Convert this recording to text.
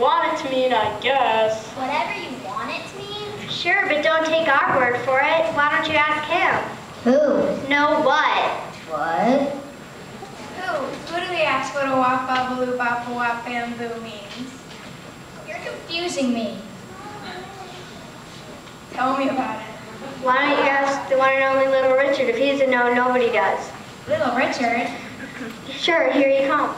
want it to mean, I guess. Whatever you want it to mean? Sure, but don't take our word for it. Why don't you ask him? Who? No, what? What? Who? Who do we ask what a wap babaloo bapa wap bamboo means? You're confusing me. Tell me about it. Why don't you ask the one and only Little Richard? If he's a no, nobody does. Little Richard. Sure, here he comes.